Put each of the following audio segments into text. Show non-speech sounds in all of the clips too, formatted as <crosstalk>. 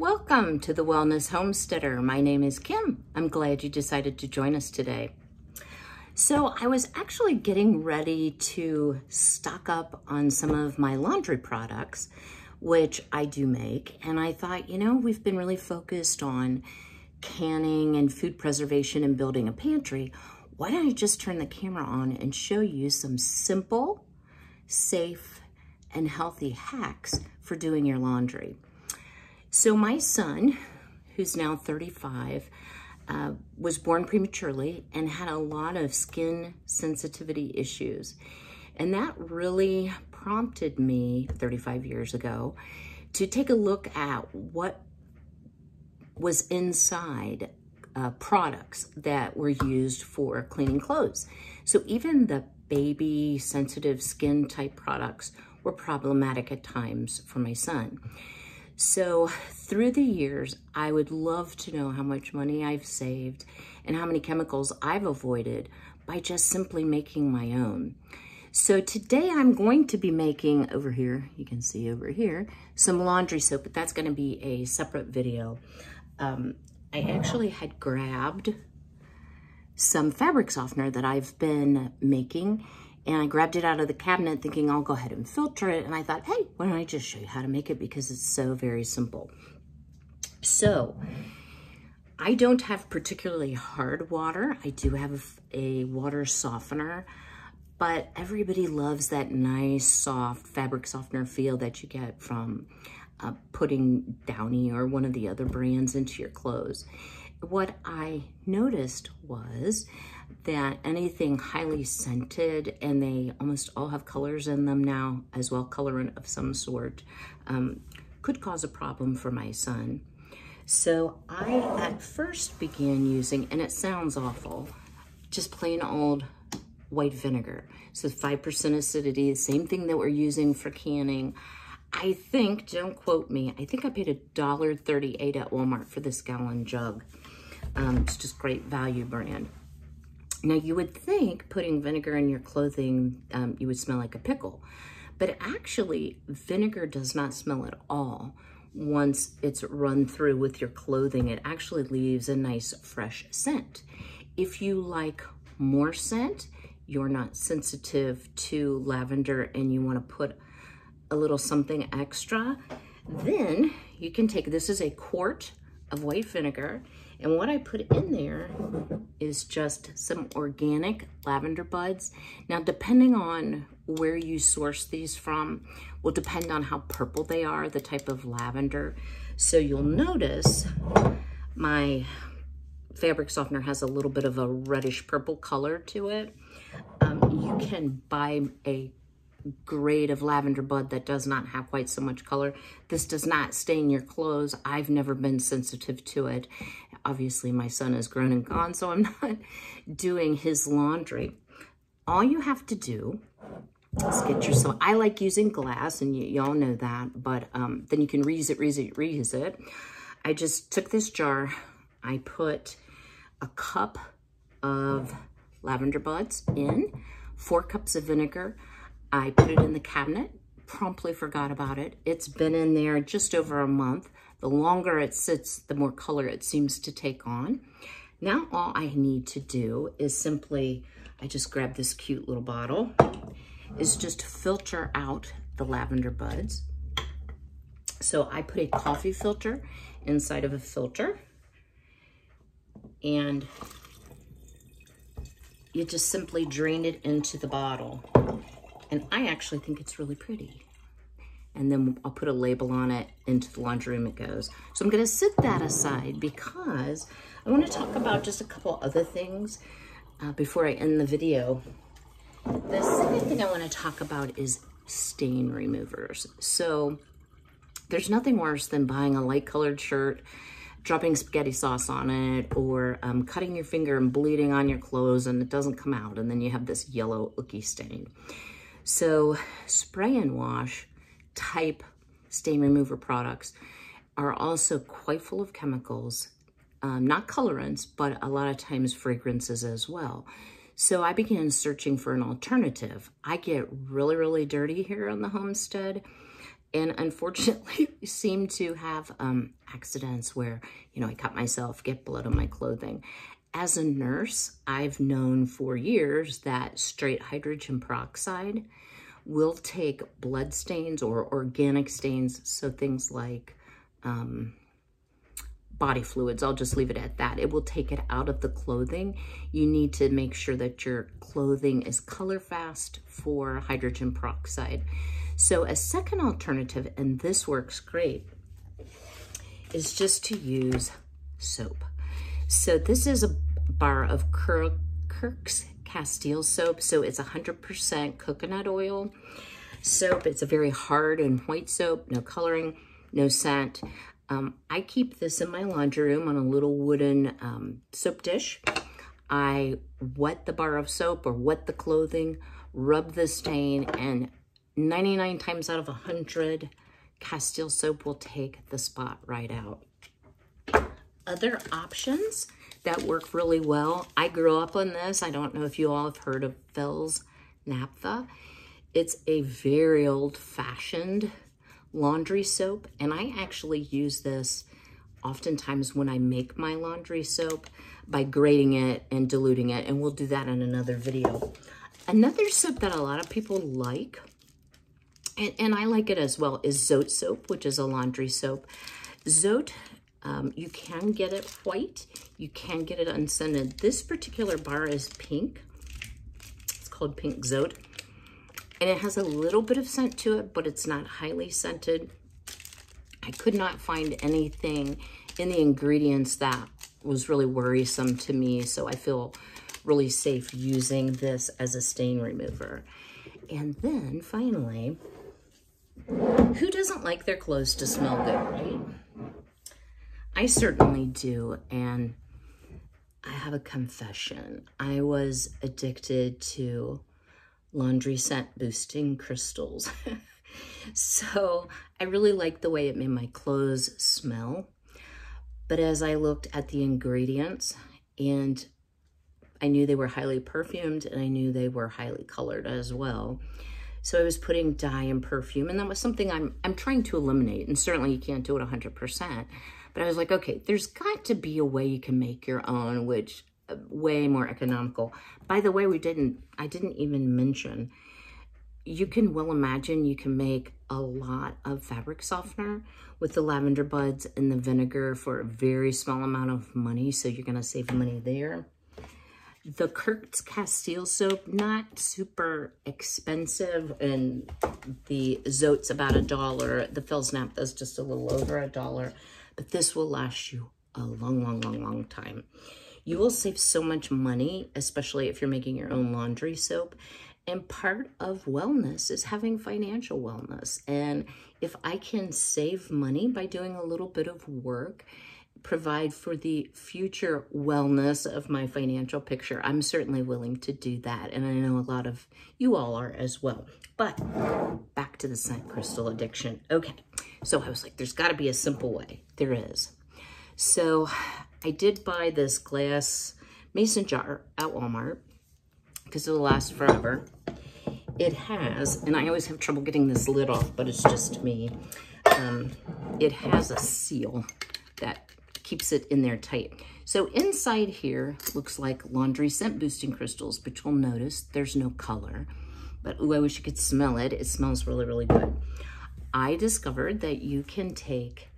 Welcome to the Wellness Homesteader. My name is Kim. I'm glad you decided to join us today. So I was actually getting ready to stock up on some of my laundry products, which I do make. And I thought, you know, we've been really focused on canning and food preservation and building a pantry. Why don't I just turn the camera on and show you some simple, safe, and healthy hacks for doing your laundry. So my son, who's now 35, uh, was born prematurely and had a lot of skin sensitivity issues. And that really prompted me 35 years ago to take a look at what was inside uh, products that were used for cleaning clothes. So even the baby sensitive skin type products were problematic at times for my son. So through the years, I would love to know how much money I've saved and how many chemicals I've avoided by just simply making my own. So today I'm going to be making over here, you can see over here, some laundry soap, but that's gonna be a separate video. Um, I actually had grabbed some fabric softener that I've been making and I grabbed it out of the cabinet thinking I'll go ahead and filter it. And I thought, hey, why don't I just show you how to make it because it's so very simple. So I don't have particularly hard water. I do have a water softener, but everybody loves that nice, soft fabric softener feel that you get from uh, putting Downy or one of the other brands into your clothes. What I noticed was that anything highly scented, and they almost all have colors in them now as well, colorant of some sort, um, could cause a problem for my son. So I at first began using, and it sounds awful, just plain old white vinegar. So 5% acidity, the same thing that we're using for canning. I think, don't quote me, I think I paid $1.38 at Walmart for this gallon jug. Um, it's just great value brand. Now you would think putting vinegar in your clothing, um, you would smell like a pickle, but actually vinegar does not smell at all. Once it's run through with your clothing, it actually leaves a nice fresh scent. If you like more scent, you're not sensitive to lavender and you wanna put a little something extra, then you can take, this is a quart of white vinegar and what I put in there is just some organic lavender buds. Now, depending on where you source these from, will depend on how purple they are, the type of lavender. So you'll notice my fabric softener has a little bit of a reddish purple color to it. Um, you can buy a grade of lavender bud that does not have quite so much color. This does not stain your clothes. I've never been sensitive to it. Obviously, my son is grown and gone, so I'm <laughs> not doing his laundry. All you have to do is get yourself, I like using glass, and you, all know that, but um, then you can reuse it, reuse it, reuse it. I just took this jar, I put a cup of lavender buds in, four cups of vinegar, I put it in the cabinet, promptly forgot about it. It's been in there just over a month. The longer it sits, the more color it seems to take on. Now all I need to do is simply, I just grab this cute little bottle, is just filter out the lavender buds. So I put a coffee filter inside of a filter and you just simply drain it into the bottle. And I actually think it's really pretty. And then I'll put a label on it, into the laundry room it goes. So I'm gonna sit that aside because I wanna talk about just a couple other things uh, before I end the video. The second thing I wanna talk about is stain removers. So there's nothing worse than buying a light colored shirt, dropping spaghetti sauce on it, or um, cutting your finger and bleeding on your clothes and it doesn't come out, and then you have this yellow icky stain. So spray and wash type stain remover products are also quite full of chemicals, um, not colorants, but a lot of times fragrances as well. So I began searching for an alternative. I get really, really dirty here on the homestead. and unfortunately <laughs> seem to have um, accidents where, you know, I cut myself, get blood on my clothing. As a nurse, I've known for years that straight hydrogen peroxide will take blood stains or organic stains, so things like um, body fluids, I'll just leave it at that. It will take it out of the clothing. You need to make sure that your clothing is color fast for hydrogen peroxide. So a second alternative, and this works great, is just to use soap. So this is a bar of Kirk's Castile soap. So it's 100% coconut oil soap. It's a very hard and white soap, no coloring, no scent. Um, I keep this in my laundry room on a little wooden um, soap dish. I wet the bar of soap or wet the clothing, rub the stain, and 99 times out of 100, Castile soap will take the spot right out. Other options that work really well. I grew up on this. I don't know if you all have heard of Fels Naptha. It's a very old-fashioned laundry soap, and I actually use this oftentimes when I make my laundry soap by grating it and diluting it, and we'll do that in another video. Another soap that a lot of people like and, and I like it as well, is Zote soap, which is a laundry soap. Zote, um, you can get it white. You can get it unscented. This particular bar is pink. It's called Pink Zote. And it has a little bit of scent to it, but it's not highly scented. I could not find anything in the ingredients that was really worrisome to me, so I feel really safe using this as a stain remover. And then finally, who doesn't like their clothes to smell good, right? I certainly do, and I have a confession. I was addicted to laundry scent boosting crystals. <laughs> so I really liked the way it made my clothes smell. But as I looked at the ingredients and I knew they were highly perfumed and I knew they were highly colored as well. So I was putting dye and perfume, and that was something I'm, I'm trying to eliminate. And certainly you can't do it 100%. But I was like, okay, there's got to be a way you can make your own, which uh, way more economical. By the way, we didn't, I didn't even mention, you can well imagine you can make a lot of fabric softener with the lavender buds and the vinegar for a very small amount of money. So you're going to save money there. The Kirk's Castile soap, not super expensive, and the Zote's about a dollar. The Fels Naptha is just a little over a dollar, but this will last you a long, long, long, long time. You will save so much money, especially if you're making your own laundry soap. And part of wellness is having financial wellness. And if I can save money by doing a little bit of work provide for the future wellness of my financial picture, I'm certainly willing to do that. And I know a lot of you all are as well. But back to the scent crystal addiction. Okay, so I was like, there's gotta be a simple way. There is. So I did buy this glass mason jar at Walmart because it'll last forever. It has, and I always have trouble getting this lid off, but it's just me. Um, it has a seal that keeps it in there tight. So inside here looks like laundry scent boosting crystals, but you'll notice there's no color. But ooh, I wish you could smell it. It smells really, really good. I discovered that you can take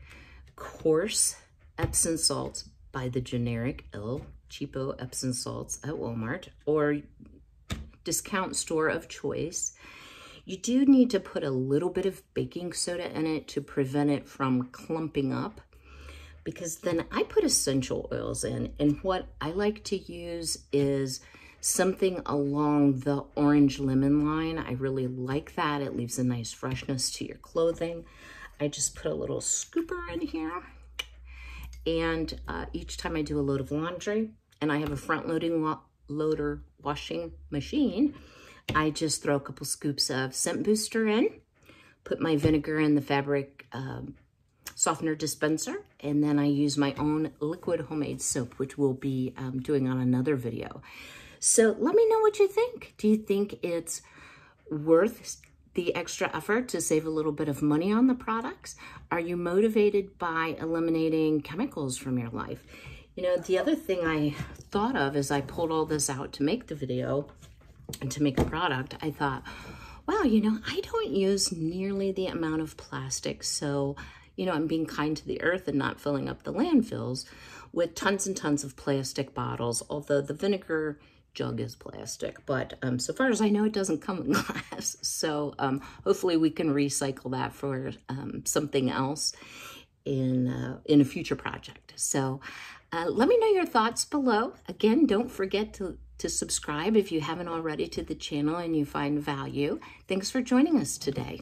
coarse Epsom salts by the generic Il Cheapo Epsom salts at Walmart or discount store of choice. You do need to put a little bit of baking soda in it to prevent it from clumping up because then I put essential oils in. And what I like to use is something along the orange lemon line. I really like that. It leaves a nice freshness to your clothing. I just put a little scooper in here. And uh, each time I do a load of laundry, and I have a front loading lo loader washing machine, I just throw a couple scoops of scent booster in, put my vinegar in the fabric um, softener dispenser. And then I use my own liquid homemade soap, which we'll be um, doing on another video. So let me know what you think. Do you think it's worth the extra effort to save a little bit of money on the products? Are you motivated by eliminating chemicals from your life? You know, the other thing I thought of as I pulled all this out to make the video and to make the product, I thought, wow, you know, I don't use nearly the amount of plastic. So, you know, I'm being kind to the earth and not filling up the landfills with tons and tons of plastic bottles, although the vinegar jug is plastic. But um, so far as I know, it doesn't come in <laughs> glass. So um, hopefully we can recycle that for um, something else in, uh, in a future project. So uh, let me know your thoughts below. Again, don't forget to, to subscribe if you haven't already to the channel and you find value. Thanks for joining us today.